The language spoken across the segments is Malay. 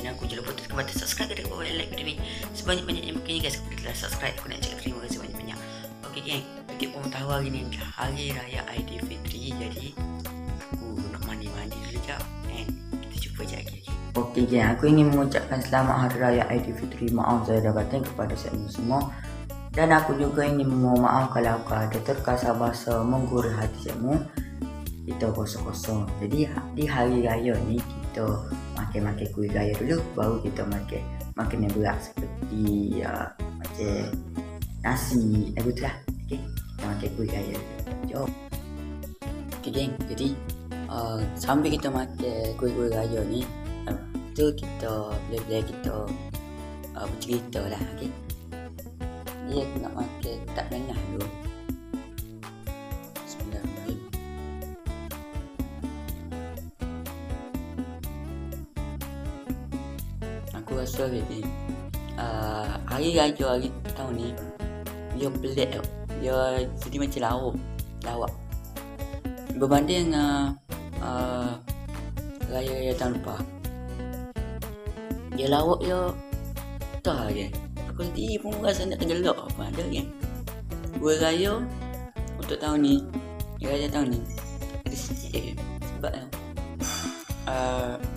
channel aku. Jangan lupa tekan button subscribe dan dan like video ni Sebanyak-banyaknya mungkin guys Kepada telah subscribe Aku nak cakap terima kasih banyak-banyak. Okay geng, untuk pun tahu hari ni Hari Raya Aidilfitri. Jadi Aku nak mandi-mandi dulu sekejap. And kita jumpa je lagi Okay geng, aku ingin mengucapkan selamat Hari Raya Aidilfitri. Maaf saya dah batin kepada semua. Dan aku juga ingin memohon maaf kalau aku ada terkasar bahasa menggurih hati semua kita kosong-kosong. Jadi ha- di hari raya ni kita makan-makan kuih raya dulu baru kita makan makan yang berat seperti uh, macam nasi eh betul lah. Okey. Kita makan kuih raya. Jom. Okey geng. Jadi uh, sambil kita makan kuih-kuih raya ni uh, tu kita boleh-boleh kita uh, bercerita lah okey. Jadi aku nak makan tak menah dulu. Aku rasa ni uh, hari raya hari tahun ni dia pelik tau. Dia jadi macam lauk lawak berbanding dengan uh, raya-raya tahun lepas. Dia lawak dia tak je. Aku sendiri pun rasa nak tergelak. Apa ada kan dua raya untuk tahun ni raya tahun ni. Ada sikit je. Sebab uh, aku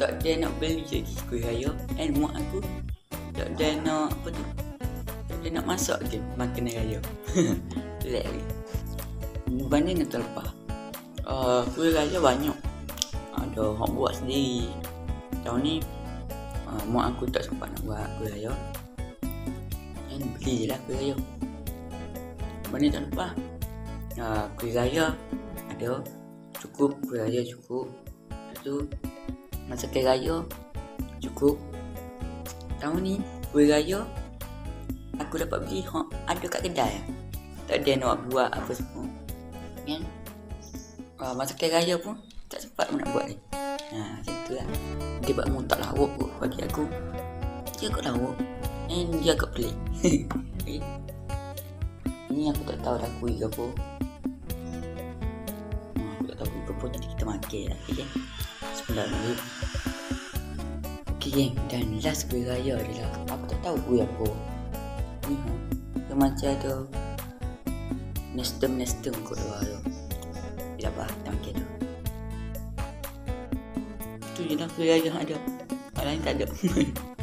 tak ada nak beli lagi kuih raya. And mak aku tak ada nak apa tu? Tak ada nak masak je makanan raya. Pelik lagi. Berbanding dengan tahun lepas uh, kuih raya banyak. Ada orang buat sendiri. Tahun ni uh, mak aku tak sempat nak buat kuih raya. Dan beli je lah kuih raya. Berbanding tahun lepas. Uh, kuih raya ada. Cukup kuih raya cukup. Lepas tu masa kuih raya cukup. Tahun ni kuih raya aku dapat beli ha, ada kat kedai. Tak ada nak buat apa semua. Kan? Uh, masa kuih raya pun tak sempat pun nak buat ni. Ha, macam tu lah. Dia buat mu tak lawak kot bagi aku. Dia agak lawak and dia agak pelik. Okay. ni aku tak tahu dah kuih ke apa apa tadi kita makan lah okay. Bismillahirrahmanirrahim Okay geng. Dan last kuih raya adalah Aku tak tahu kuih apa. Ni ha Dia macam ada Nestem-nestem kot luar tu Tidak apa Tak makan tu. Itu je lah kuih raya ada. Yang lain tak ada